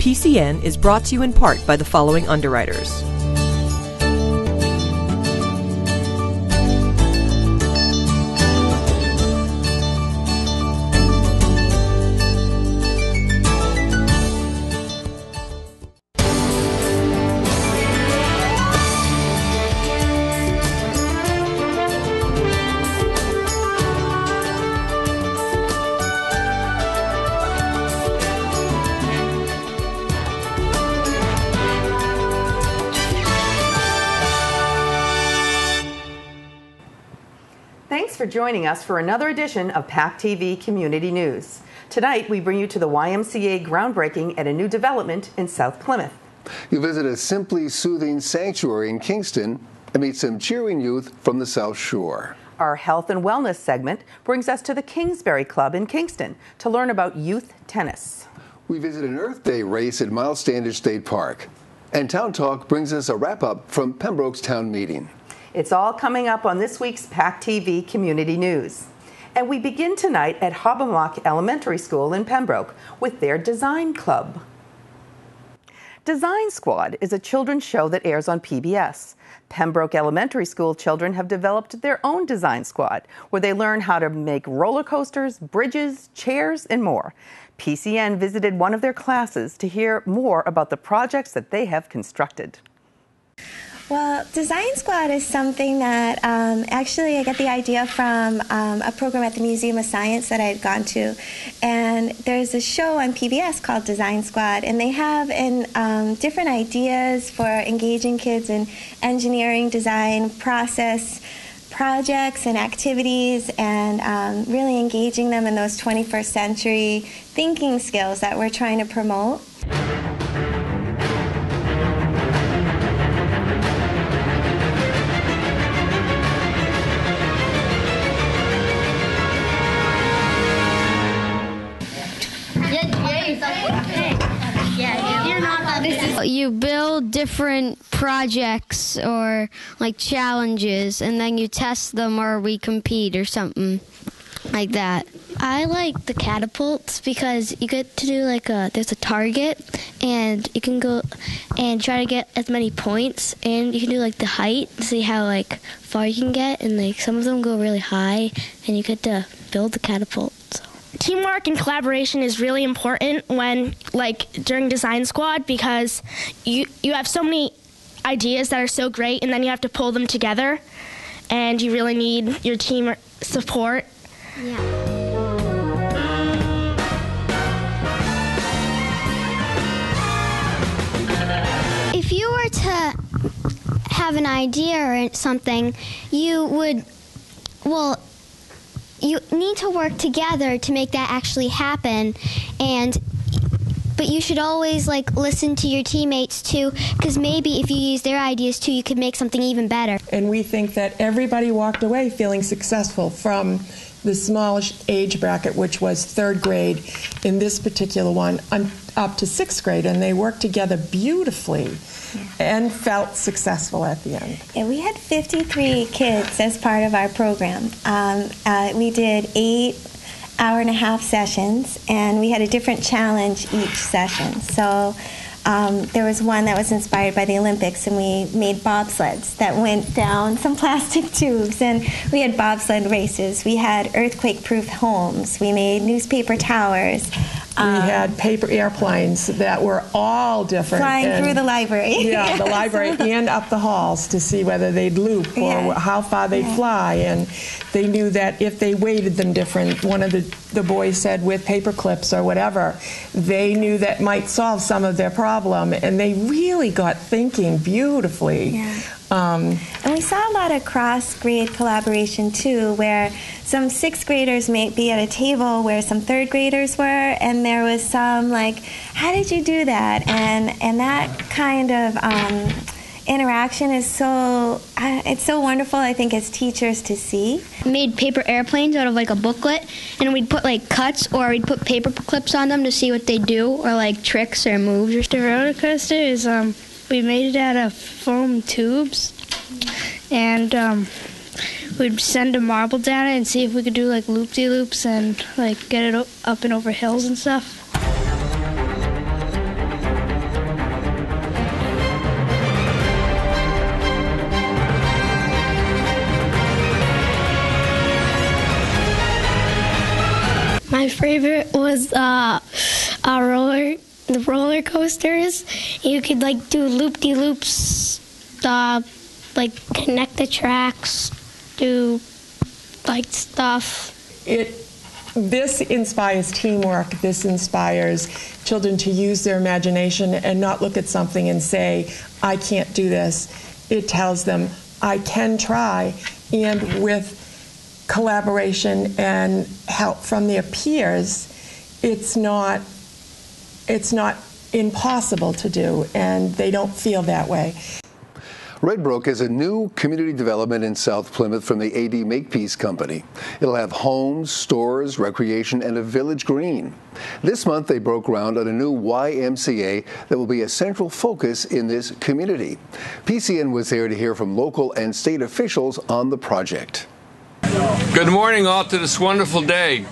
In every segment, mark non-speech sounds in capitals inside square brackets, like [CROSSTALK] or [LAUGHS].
PCN is brought to you in part by the following underwriters. Joining us for another edition of PAC TV Community News. Tonight, we bring you to the YMCA groundbreaking at a new development in South Plymouth. You visit a simply soothing sanctuary in Kingston and meet some cheering youth from the South Shore. Our health and wellness segment brings us to the Kingsbury Club in Kingston to learn about youth tennis. We visit an Earth Day race at Myles Standish State Park. And Town Talk brings us a wrap up from Pembroke's Town Meeting. It's all coming up on this week's PAC TV Community News. And we begin tonight at Hobomock Elementary School in Pembroke with their Design Club. Design Squad is a children's show that airs on PBS. Pembroke Elementary School children have developed their own design squad where they learn how to make roller coasters, bridges, chairs, and more. PCN visited one of their classes to hear more about the projects that they have constructed. Well, Design Squad is something that um, actually I got the idea from um, a program at the Museum of Science that I had gone to. And there's a show on PBS called Design Squad, and they have in, um, different ideas for engaging kids in engineering, design, process projects and activities and um, really engaging them in those 21st century thinking skills that we're trying to promote. You build different projects or like challenges, and then you test them or we compete or something like that. I like the catapults because you get to do like a there's a target and you can go and try to get as many points and you can do like the height to see how like far you can get and like some of them go really high and you get to build the catapult. Teamwork and collaboration is really important when like during design squad because you you have so many ideas that are so great and then you have to pull them together and you really need your team support. Yeah. If you were to have an idea or something, you would, well, you need to work together to make that actually happen. And, but you should always like listen to your teammates too, because maybe if you use their ideas too, you could make something even better. And we think that everybody walked away feeling successful from the smallest age bracket, which was third grade, in this particular one, un- up to sixth grade, and they worked together beautifully and felt successful at the end. Yeah, we had 53 kids as part of our program. Um, uh, we did eight hour and a half sessions, and we had a different challenge each session. So um, there was one that was inspired by the Olympics, and we made bobsleds that went down some [LAUGHS] plastic tubes, and we had bobsled races. We had earthquake-proof homes. We made newspaper towers. We um, had paper airplanes that were all different. Flying and- through the library. [LAUGHS] Yeah, the library [LAUGHS] and up the halls to see whether they'd loop or Yeah. how far they'd fly. And they knew that if they weighted them different, one of the, the boys said with paper clips or whatever, they knew that might solve some of their problem. And they really got thinking beautifully. Yeah. Um, And we saw a lot of cross grade collaboration too, where some sixth graders may be at a table where some third graders were, and there was some like, how did you do that? And and that kind of um, interaction is so uh, it's so wonderful. I think as teachers to see. made paper airplanes out of like a booklet and we'd put like cuts or we'd put paper clips on them to see what they do or like tricks or moves The roller coaster is um, we made it out of foam tubes, and um, we'd send a marble down it and see if we could do like loop de loops and like get it up and over hills and stuff. My favorite was uh the roller coasters. You could like do loop de loops, uh, like connect the tracks, do like stuff. It this inspires teamwork. This inspires children to use their imagination and not look at something and say, I can't do this. It tells them, I can try. And with collaboration and help from their peers, it's not, it's not impossible to do, and they don't feel that way. Red Brook is a new community development in South Plymouth from the AD Makepeace Company. It'll have homes, stores, recreation, and a village green. This month, they broke ground on a new YMCA that will be a central focus in this community. PCN was there to hear from local and state officials on the project. Good morning, all, to this wonderful day.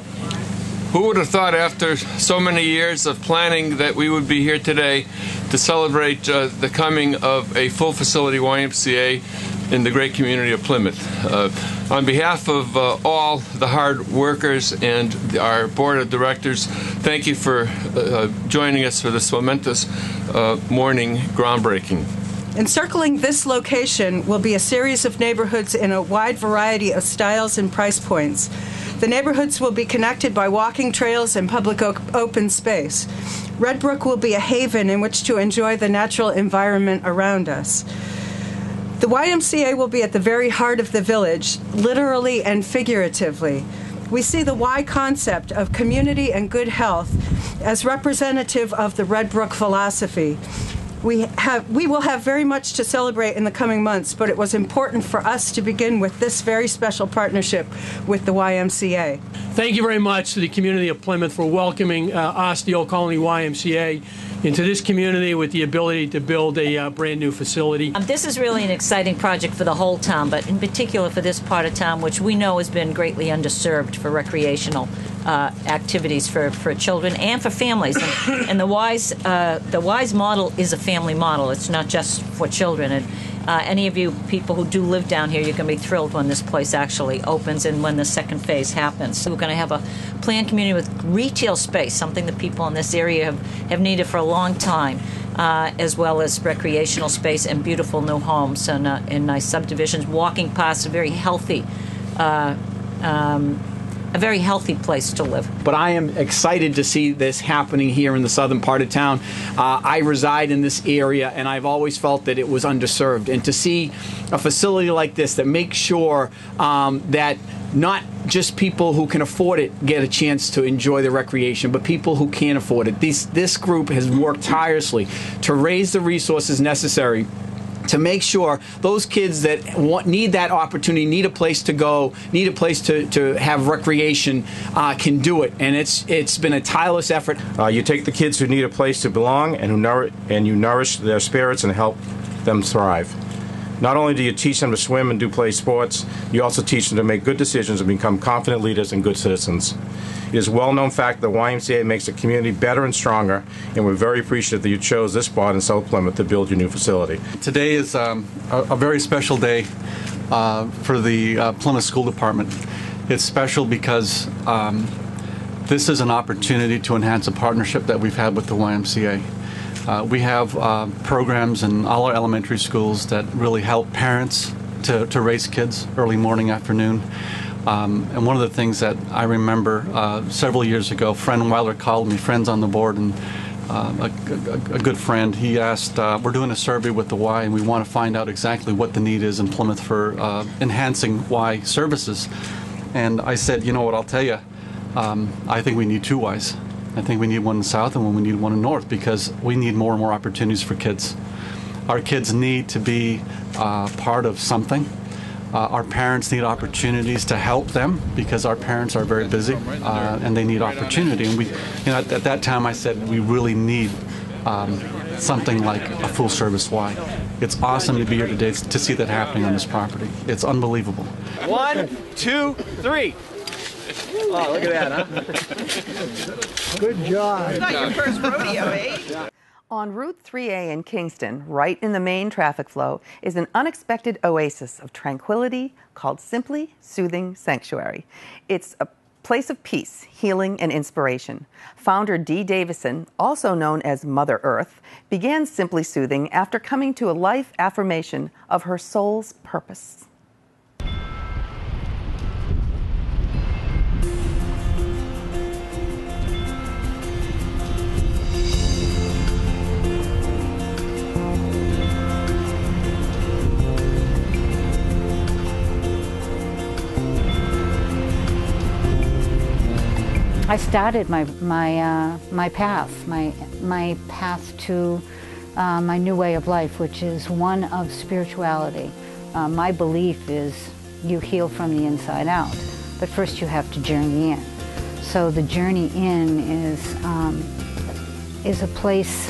Who would have thought after so many years of planning that we would be here today to celebrate uh, the coming of a full facility YMCA in the great community of Plymouth? Uh, on behalf of uh, all the hard workers and our board of directors, thank you for uh, joining us for this momentous uh, morning groundbreaking. Encircling this location will be a series of neighborhoods in a wide variety of styles and price points. The neighborhoods will be connected by walking trails and public open space. Red Brook will be a haven in which to enjoy the natural environment around us. The YMCA will be at the very heart of the village, literally and figuratively. We see the Y concept of community and good health as representative of the Red Brook philosophy we have we will have very much to celebrate in the coming months, but it was important for us to begin with this very special partnership with the YMCA. Thank you very much to the community of Plymouth for welcoming uh, us, the Old Colony YMCA, into this community with the ability to build a uh, brand new facility. Um, this is really an exciting project for the whole town, but in particular for this part of town, which we know has been greatly underserved for recreational uh, activities for, for children and for families. And, and the wise uh, the wise model is a family model. It's not just for children. And uh, any of you people who do live down here, you're going to be thrilled when this place actually opens and when the second phase happens. So we're going to have a planned community with retail space, something that people in this area have, have needed for a long time. Uh, as well as recreational space and beautiful new homes and, uh, and nice subdivisions, walking past a very healthy uh, um, a very healthy place to live. But I am excited to see this happening here in the southern part of town. Uh, I reside in this area, and I've always felt that it was underserved. And to see a facility like this that makes sure um, that not just people who can afford it get a chance to enjoy the recreation, but people who can't afford it. These, this group has worked tirelessly to raise the resources necessary to make sure those kids that want, need that opportunity, need a place to go, need a place to, to have recreation, uh, can do it. And it's it's been a tireless effort. Uh, you take the kids who need a place to belong and who nour- and you nourish their spirits and help them thrive. Not only do you teach them to swim and do play sports, you also teach them to make good decisions and become confident leaders and good citizens. It is a well-known fact that YMCA makes the community better and stronger, and we're very appreciative that you chose this spot in South Plymouth to build your new facility. Today is um, a, a, very special day uh, for the uh, Plymouth School Department. It's special because um, this is an opportunity to enhance a partnership that we've had with the YMCA. Uh, we have uh, programs in all our elementary schools that really help parents to, to raise kids early morning, afternoon. Um, and one of the things that I remember uh, several years ago, friend Weiler called me, friends on the board, and uh, a, a, a, good friend, he asked, uh, we're doing a survey with the Y and we want to find out exactly what the need is in Plymouth for uh, enhancing Y services. And I said, you know what, I'll tell you, um, I think we need two Ys. I think we need one in South and one we need one in North because we need more and more opportunities for kids. Our kids need to be uh, part of something uh, our parents need opportunities to help them because our parents are very busy uh, and they need opportunity. And we, you know, at, at, that time I said we really need um, something like a full service Y. It's awesome to be here today to see that happening on this property. It's unbelievable. One, two, three. Oh, look at that, huh? Good job. It's not your first rodeo, eh? On Route 3A in Kingston, right in the main traffic flow, is an unexpected oasis of tranquility called Simply Soothing Sanctuary. It's a place of peace, healing, and inspiration. Founder Dee Davison, also known as Mother Earth, began Simply Soothing after coming to a life affirmation of her soul's purpose. I started my my uh, my path, my my path to uh, my new way of life, which is one of spirituality. Uh, my belief is you heal from the inside out, but first you have to journey in. So the journey in is um, is a place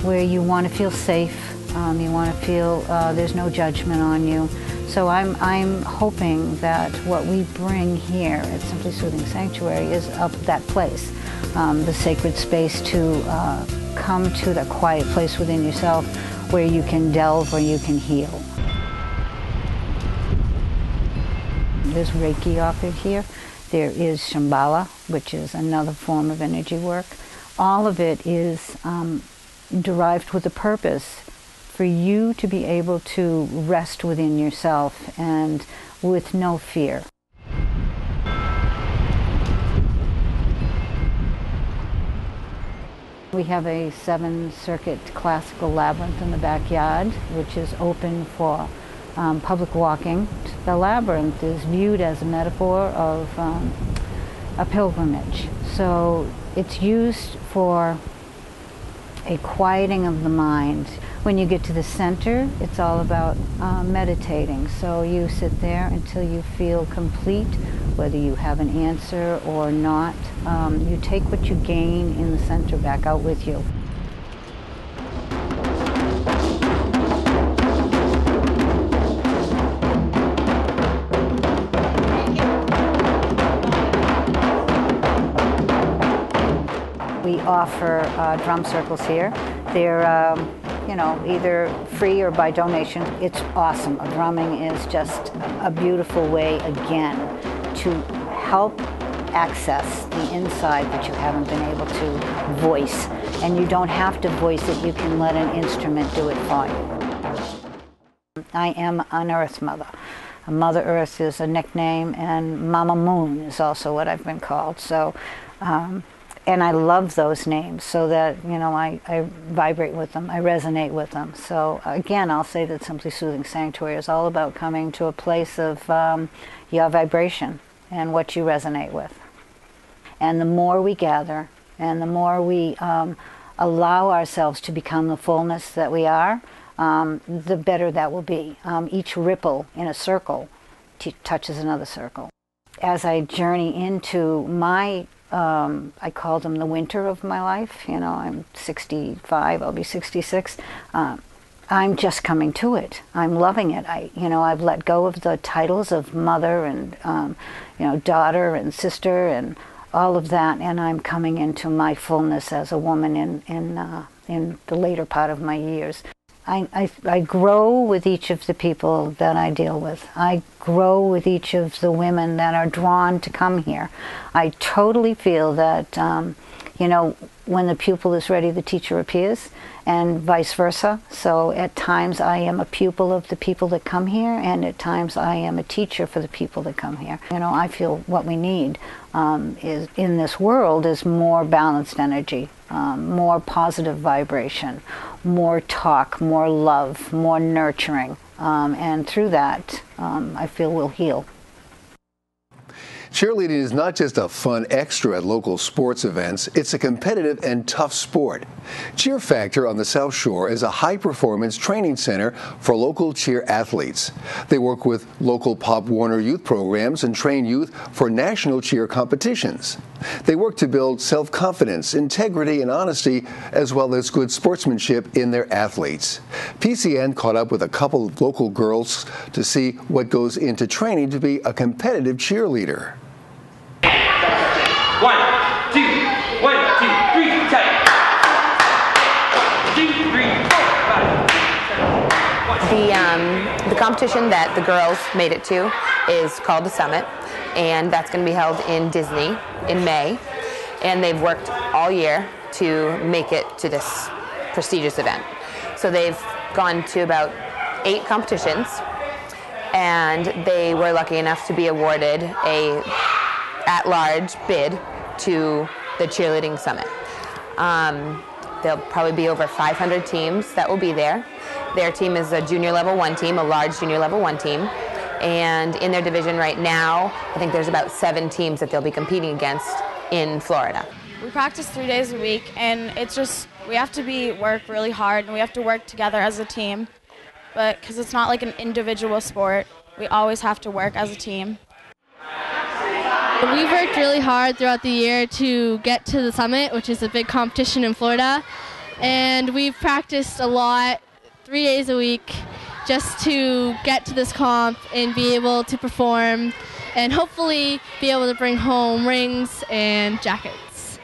where you want to feel safe. Um, you want to feel uh, there's no judgment on you. So I'm, I'm hoping that what we bring here at Simply Soothing Sanctuary is up that place, um, the sacred space to uh, come to the quiet place within yourself where you can delve or you can heal. There's Reiki offered here. There is Shambhala, which is another form of energy work. All of it is um, derived with a purpose for you to be able to rest within yourself and with no fear. We have a seven circuit classical labyrinth in the backyard, which is open for um, public walking. The labyrinth is viewed as a metaphor of um, a pilgrimage. So it's used for a quieting of the mind. When you get to the center, it's all about uh, meditating. So you sit there until you feel complete, whether you have an answer or not. Um, you take what you gain in the center back out with you. We offer uh, drum circles here. They're, um, you know, either free or by donation. It's awesome. Drumming is just a beautiful way, again, to help access the inside that you haven't been able to voice. And you don't have to voice it, you can let an instrument do it for you. I am an Earth Mother. Mother Earth is a nickname, and Mama Moon is also what I've been called. So, um, and I love those names so that, you know, I, I vibrate with them, I resonate with them. So, again, I'll say that Simply Soothing Sanctuary is all about coming to a place of um, your vibration and what you resonate with. And the more we gather and the more we um, allow ourselves to become the fullness that we are, um, the better that will be. Um, each ripple in a circle touches another circle. As I journey into my, um, I call them the winter of my life, you know, I'm 65, I'll be 66. Uh, I'm just coming to it. I'm loving it. I, you know, I've let go of the titles of mother and, um, you know, daughter and sister and all of that, and I'm coming into my fullness as a woman in in uh, in the later part of my years. I, I, I, grow with each of the people that I deal with. I grow with each of the women that are drawn to come here. I totally feel that, um, you know, when the pupil is ready, the teacher appears, and vice versa. So at times I am a pupil of the people that come here, and at times I am a teacher for the people that come here. You know, I feel what we need um, is in this world is more balanced energy, um, more positive vibration, more talk, more love, more nurturing, um, and through that, um, I feel we'll heal. Cheerleading is not just a fun extra at local sports events, it's a competitive and tough sport. Cheer Factor on the South Shore is a high performance training center for local cheer athletes. They work with local Pop Warner youth programs and train youth for national cheer competitions. They work to build self confidence, integrity, and honesty, as well as good sportsmanship in their athletes. PCN caught up with a couple of local girls to see what goes into training to be a competitive cheerleader. One, two, one, two, three, tight. Two, three, four, five. The, um, the competition that the girls made it to is called the Summit. And that's going to be held in Disney in May. And they've worked all year to make it to this prestigious event. So they've gone to about eight competitions, and they were lucky enough to be awarded a at-large bid to the cheerleading summit. Um, there'll probably be over 500 teams that will be there. Their team is a junior level one team, a large junior level one team. And in their division right now, I think there's about seven teams that they'll be competing against in Florida. We practice three days a week, and it's just we have to be work really hard, and we have to work together as a team. But because it's not like an individual sport, we always have to work as a team. We've worked really hard throughout the year to get to the summit, which is a big competition in Florida. And we've practiced a lot, three days a week, just to get to this comp and be able to perform and hopefully be able to bring home rings and jackets.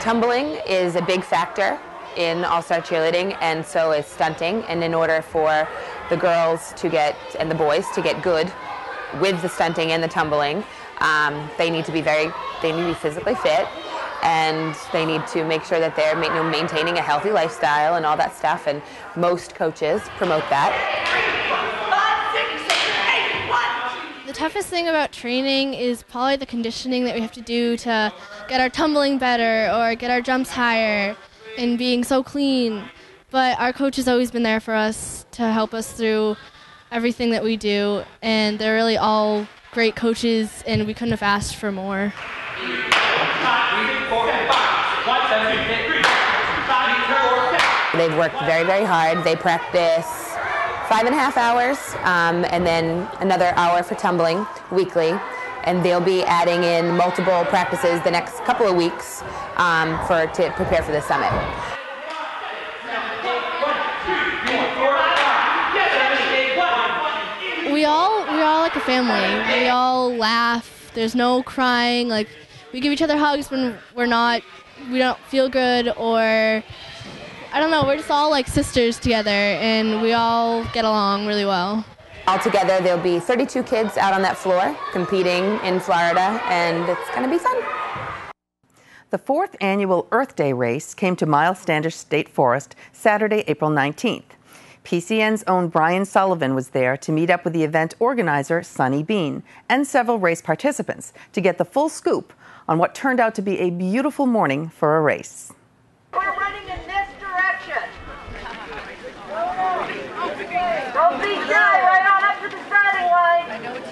Tumbling is a big factor in All Star cheerleading, and so is stunting. And in order for the girls to get and the boys to get good with the stunting and the tumbling, um, they need to be very, they need to be physically fit, and they need to make sure that they're you know, maintaining a healthy lifestyle and all that stuff. And most coaches promote that. The toughest thing about training is probably the conditioning that we have to do to get our tumbling better or get our jumps higher and being so clean. But our coach has always been there for us to help us through everything that we do, and they're really all great coaches, and we couldn't have asked for more. They've worked very, very hard. They practice five and a half hours um, and then another hour for tumbling weekly. And they'll be adding in multiple practices the next couple of weeks um, for to prepare for the summit. We all we're all like a family. We all laugh. There's no crying. Like we give each other hugs when we're not we don't feel good or I don't know. We're just all like sisters together, and we all get along really well. Altogether, there'll be 32 kids out on that floor competing in Florida, and it's going to be fun. The fourth annual Earth Day race came to Myles Standish State Forest Saturday, April 19th. PCN's own Brian Sullivan was there to meet up with the event organizer, Sunny Bean, and several race participants to get the full scoop on what turned out to be a beautiful morning for a race. We're running in this direction. Don't be shy, right on up to the starting line.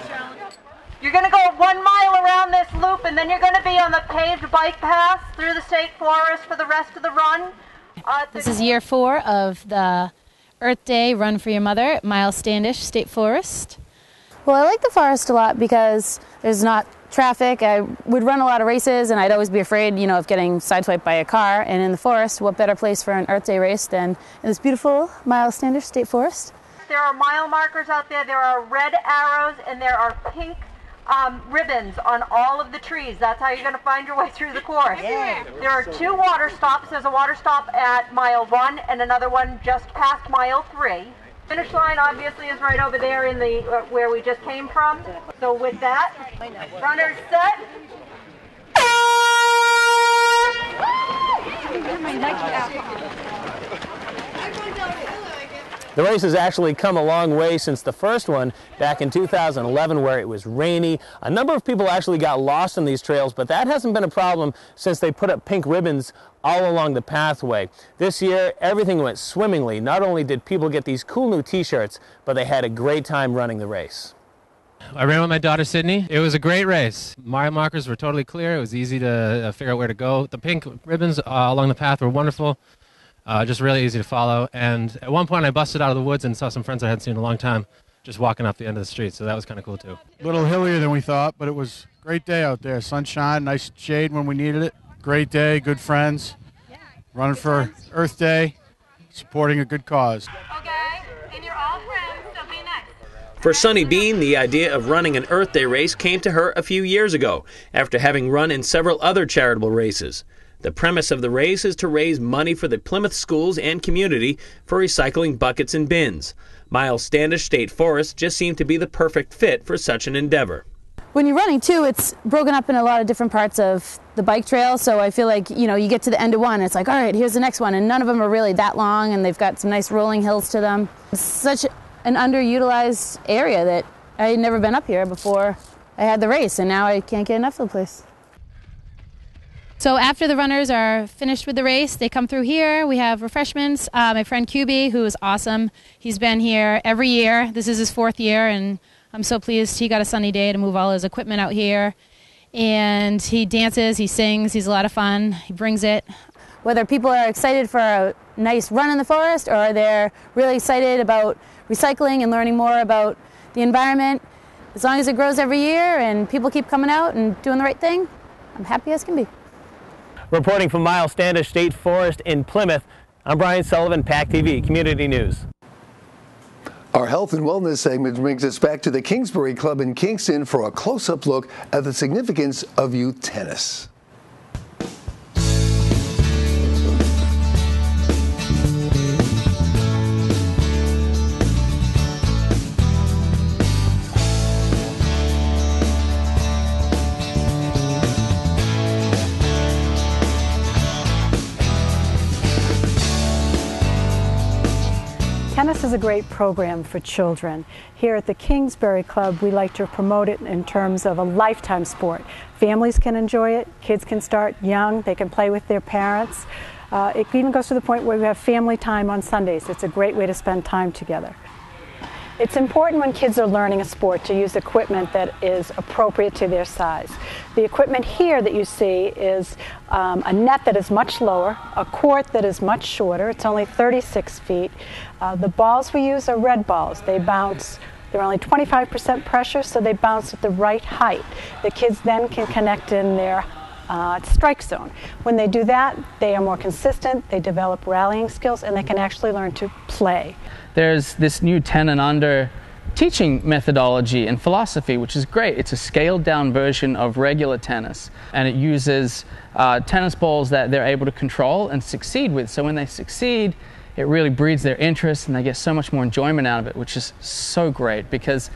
You're going to go one mile around this loop, and then you're going to be on the paved bike path through the state forest for the rest of the run. Uh, This is year four of the Earth Day Run for Your Mother at Myles Standish State Forest. Well, I like the forest a lot because there's not traffic. I would run a lot of races, and I'd always be afraid, you know, of getting sideswiped by a car. And in the forest, what better place for an Earth Day race than in this beautiful Myles Standish State Forest? There are mile markers out there. There are red arrows and there are pink um, ribbons on all of the trees. That's how you're going to find your way through the course. [LAUGHS] There are two water stops. There's a water stop at mile one and another one just past mile three. Finish line obviously is right over there in the uh, where we just came from. So with that, runners set. The race has actually come a long way since the first one back in 2011 where it was rainy. A number of people actually got lost in these trails, but that hasn't been a problem since they put up pink ribbons all along the pathway. This year, everything went swimmingly. Not only did people get these cool new t-shirts, but they had a great time running the race. I ran with my daughter Sydney. It was a great race. Mile markers were totally clear. It was easy to uh, figure out where to go. The pink ribbons uh, along the path were wonderful, uh, just really easy to follow. And at one point, I busted out of the woods and saw some friends I hadn't seen in a long time just walking up the end of the street. So that was kind of cool too. A little hillier than we thought, but it was a great day out there. Sunshine, nice shade when we needed it. Great day, good friends. Running for Earth Day, supporting a good cause. Okay. And you're all friends. For Sunny Bean, the idea of running an Earth Day race came to her a few years ago after having run in several other charitable races. The premise of the race is to raise money for the Plymouth schools and community for recycling buckets and bins. Myles Standish State Forest just seemed to be the perfect fit for such an endeavor. When you're running too, it's broken up in a lot of different parts of the bike trail. So I feel like, you know, you get to the end of one, it's like, all right, here's the next one. And none of them are really that long, and they've got some nice rolling hills to them. It's such an underutilized area that I had never been up here before I had the race, and now I can't get enough of the place. So after the runners are finished with the race, they come through here. We have refreshments. Uh, my friend QB, who is awesome, he's been here every year. This is his fourth year, and I'm so pleased he got a sunny day to move all his equipment out here. And he dances, he sings, he's a lot of fun. He brings it. Whether people are excited for a nice run in the forest or they're really excited about recycling and learning more about the environment, as long as it grows every year and people keep coming out and doing the right thing, I'm happy as can be. Reporting from Myles Standish State Forest in Plymouth, I'm Brian Sullivan, PAC TV, Community News. Our health and wellness segment brings us back to the Kingsbury Club in Kingston for a close up look at the significance of youth tennis. Tennis is a great program for children. Here at the Kingsbury Club, we like to promote it in terms of a lifetime sport. Families can enjoy it, kids can start young, they can play with their parents. Uh, it even goes to the point where we have family time on Sundays. It's a great way to spend time together. It's important when kids are learning a sport to use equipment that is appropriate to their size. The equipment here that you see is um, a net that is much lower, a court that is much shorter, it's only 36 feet. Uh, the balls we use are red balls. They bounce, they're only 25% pressure, so they bounce at the right height. The kids then can connect in their uh, strike zone. When they do that, they are more consistent, they develop rallying skills, and they can actually learn to play there's this new 10 and under teaching methodology and philosophy, which is great. It's a scaled down version of regular tennis, and it uses uh, tennis balls that they're able to control and succeed with. So when they succeed, it really breeds their interest and they get so much more enjoyment out of it, which is so great because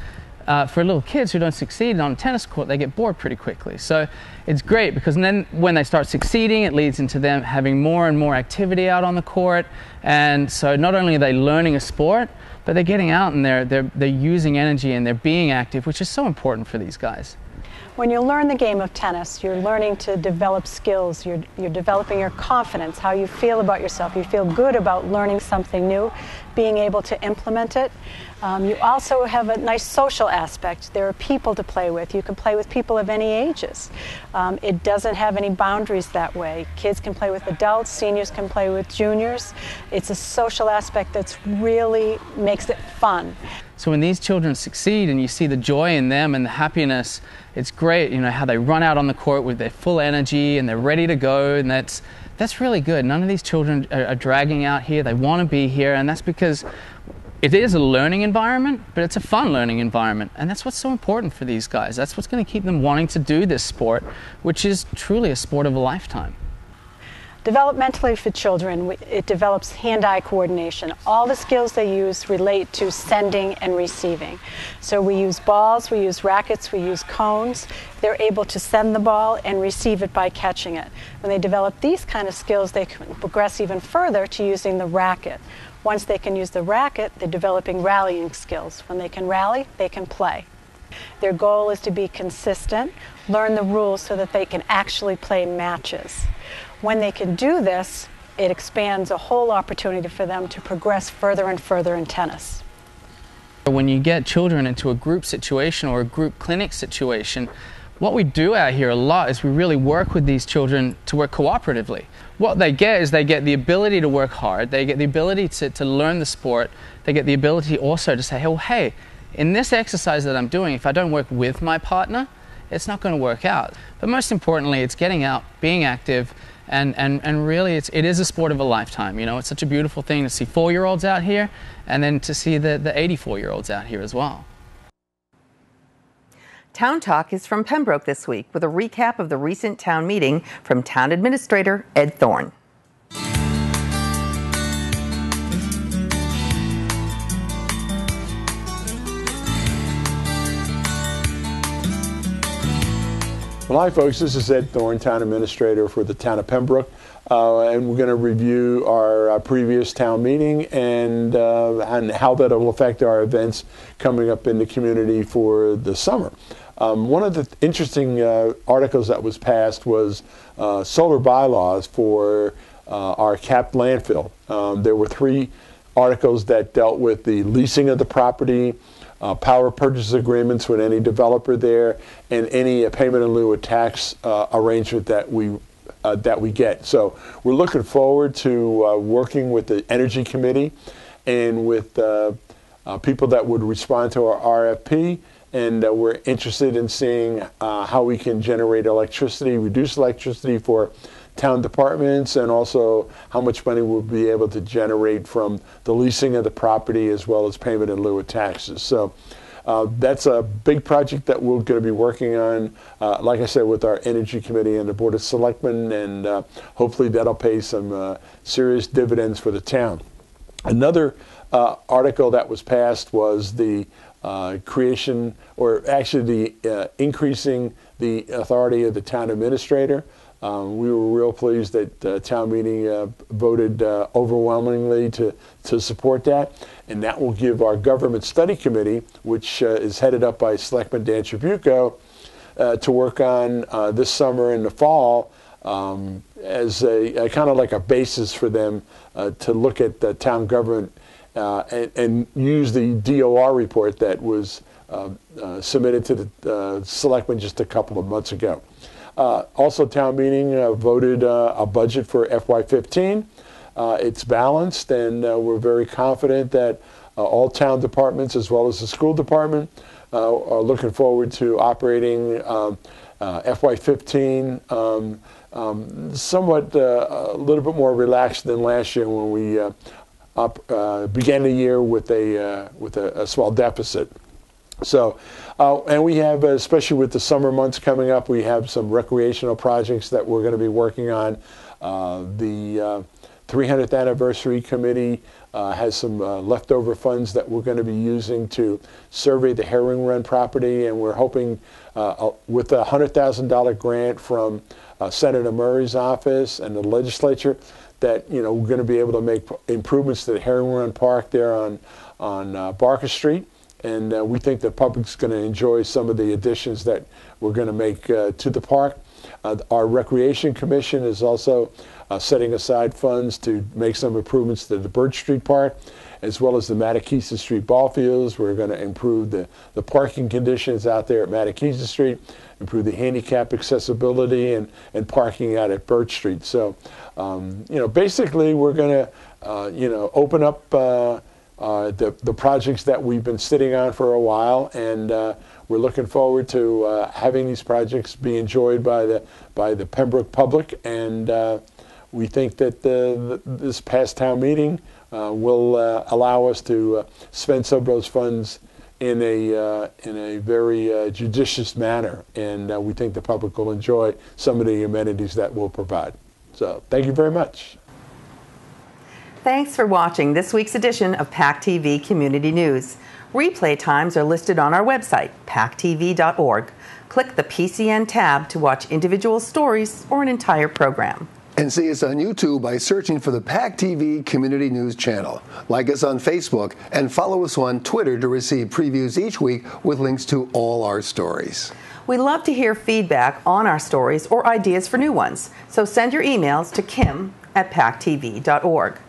uh, for little kids who don't succeed on a tennis court, they get bored pretty quickly. So it's great because then when they start succeeding, it leads into them having more and more activity out on the court. And so not only are they learning a sport, but they're getting out and they're, they're, they're using energy and they're being active, which is so important for these guys. When you learn the game of tennis, you're learning to develop skills, you're, you're developing your confidence, how you feel about yourself. You feel good about learning something new, being able to implement it. Um, you also have a nice social aspect. There are people to play with. You can play with people of any ages. Um, it doesn't have any boundaries that way. Kids can play with adults, seniors can play with juniors. It's a social aspect that's really makes it fun. So when these children succeed and you see the joy in them and the happiness, it's great, you know, how they run out on the court with their full energy and they're ready to go and that's that's really good. None of these children are, are dragging out here. They want to be here and that's because it is a learning environment, but it's a fun learning environment. And that's what's so important for these guys. That's what's going to keep them wanting to do this sport, which is truly a sport of a lifetime. Developmentally for children, it develops hand-eye coordination. All the skills they use relate to sending and receiving. So we use balls, we use rackets, we use cones. They're able to send the ball and receive it by catching it. When they develop these kind of skills, they can progress even further to using the racket. Once they can use the racket, they're developing rallying skills. When they can rally, they can play. Their goal is to be consistent, learn the rules so that they can actually play matches. When they can do this, it expands a whole opportunity for them to progress further and further in tennis. When you get children into a group situation or a group clinic situation, what we do out here a lot is we really work with these children to work cooperatively. What they get is they get the ability to work hard, they get the ability to, to learn the sport, they get the ability also to say, oh, hey, in this exercise that I'm doing, if I don't work with my partner, it's not going to work out. But most importantly, it's getting out, being active, and, and, and really it's, it is a sport of a lifetime. You know, it's such a beautiful thing to see four-year-olds out here and then to see the, the 84-year-olds out here as well. Town Talk is from Pembroke this week with a recap of the recent town meeting from Town Administrator Ed Thorne. Well, hi, folks. This is Ed Thorne, Town Administrator for the Town of Pembroke. Uh, and we're going to review our uh, previous town meeting and, uh, and how that will affect our events coming up in the community for the summer. Um, one of the interesting uh, articles that was passed was uh, solar bylaws for uh, our capped landfill. Um, there were three articles that dealt with the leasing of the property, uh, power purchase agreements with any developer there, and any uh, payment in lieu of tax uh, arrangement that we uh, that we get. So we're looking forward to uh, working with the Energy Committee and with uh, people that would respond to our RFP. And we're interested in seeing how we can generate electricity, reduce electricity for town departments and also how much money we'll be able to generate from the leasing of the property as well as payment in lieu of taxes. So uh, that's a big project that we're going to be working on, uh, like I said, with our Energy Committee and the Board of Selectmen, and uh, hopefully that'll pay some uh, serious dividends for the town. Another uh, article that was passed was the uh, creation, or actually the increasing the authority of the town administrator. Um, we were real pleased that uh, town meeting uh, voted uh, overwhelmingly to, to support that. And that will give our government study committee, which uh, is headed up by Selectman Dan Trabucco, uh, to work on uh, this summer and the fall um, as a, a kind of like a basis for them to look at the town government and, and, use the DOR report that was submitted to the selectmen just a couple of months ago. Uh, also, town meeting uh, voted uh, a budget for FY15. Uh, it's balanced, and uh, we're very confident that uh, all town departments, as well as the school department, are looking forward to operating um, FY15 um, um, somewhat a little bit more relaxed than last year when we up, began the year with a with a, a small deficit. So, uh, and we have, especially with the summer months coming up, we have some recreational projects that we're going to be working on. Uh, the uh, 300th anniversary committee uh, has some uh, leftover funds that we're going to be using to survey the Herring Run property, and we're hoping uh, with a $100,000 grant from Senator Murray's office and the legislature that you know we're going to be able to make improvements to the Herring Run Park there on on Barker Street and uh, we think the public's going to enjoy some of the additions that we're going to make uh, to the park. Uh, our Recreation Commission is also uh, setting aside funds to make some improvements to the Birch Street Park, as well as the Mattakeesett Street ball fields. We're going to improve the, the parking conditions out there at Mattakeesett Street, improve the handicap accessibility and, and parking out at Birch Street. So, um, you know, basically we're going to, uh, you know, open up uh, the, the projects that we've been sitting on for a while, and uh, we're looking forward to uh, having these projects be enjoyed by the by the Pembroke public. And uh, we think that the, the, this past town meeting uh, will allow us to spend some of those funds in a in a very judicious manner, and we think the public will enjoy some of the amenities that we'll provide. So, thank you very much. Thanks for watching this week's edition of PAC TV Community News. Replay times are listed on our website, pactv.org. Click the PCN tab to watch individual stories or an entire program. And see us on YouTube by searching for the PAC TV Community News channel. Like us on Facebook and follow us on Twitter to receive previews each week with links to all our stories. We love to hear feedback on our stories or ideas for new ones, so send your emails to kim at pactv.org.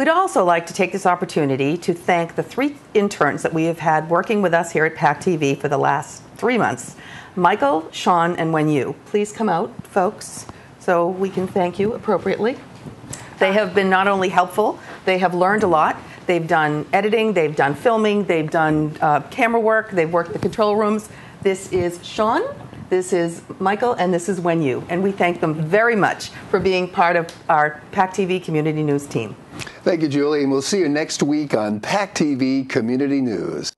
We'd also like to take this opportunity to thank the three interns that we have had working with us here at PAC TV for the last three months Michael, Sean, and Wen Yu. Please come out, folks, so we can thank you appropriately. They have been not only helpful, they have learned a lot. They've done editing, they've done filming, they've done uh, camera work, they've worked the control rooms. This is Sean, this is Michael, and this is Wen Yu. And we thank them very much for being part of our PAC TV Community News team. Thank you, Julie, and we'll see you next week on PAC TV Community News.